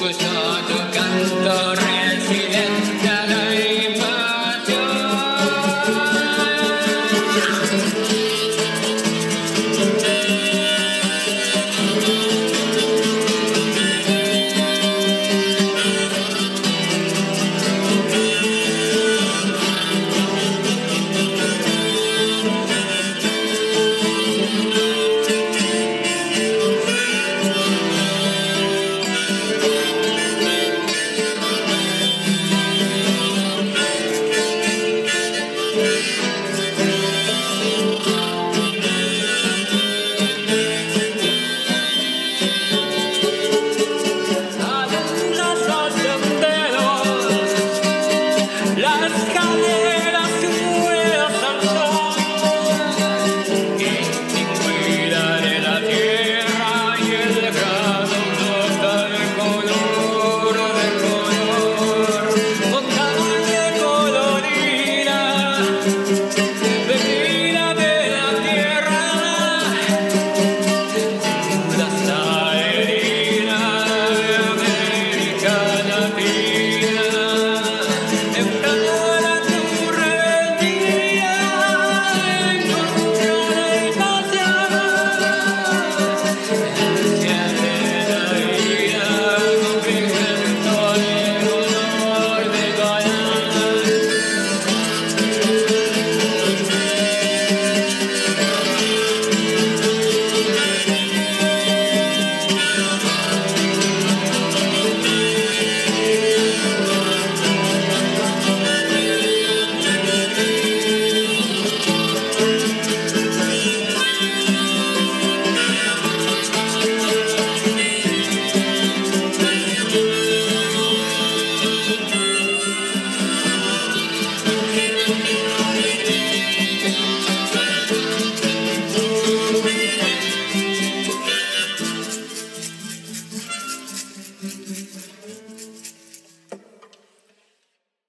gostar.